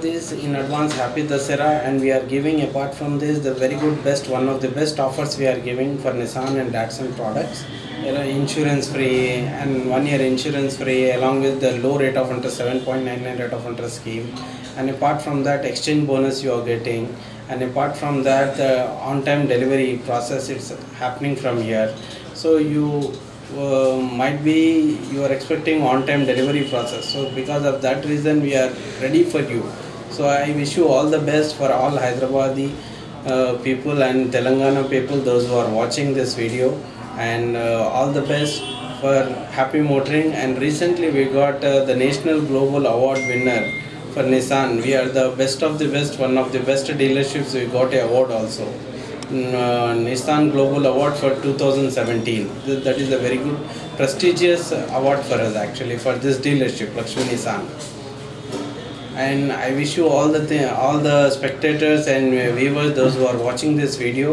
Hyderabadis in advance happy Dasera and we are giving apart from this the very good best one of the best offers we are giving for Nissan and Datsun products. You know, insurance free and one year insurance free along with the low rate of interest 7.99 rate of interest scheme. And apart from that exchange bonus you are getting. And apart from that the on time delivery process is happening from here. So you uh, might be you are expecting on time delivery process. So because of that reason we are ready for you so i wish you all the best for all hyderabadi uh, people and telangana people those who are watching this video and uh, all the best for happy motoring and recently we got uh, the national global award winner for nissan we are the best of the best one of the best dealerships we got a award also uh, Nissan Global Award for 2017. Th- That is a very good, prestigious award for us actually for this dealership, Lakshmi Nissan. And I wish you all the th- all the spectators and viewers, those who are watching this video,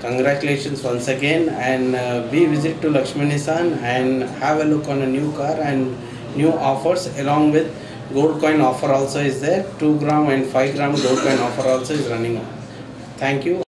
congratulations once again. And uh, be visit to Lakshmi Nissan and have a look on a new car and new offers along with gold coin offer also is there. 2 gram and 5 gram gold coin offer also is running on. Thank you.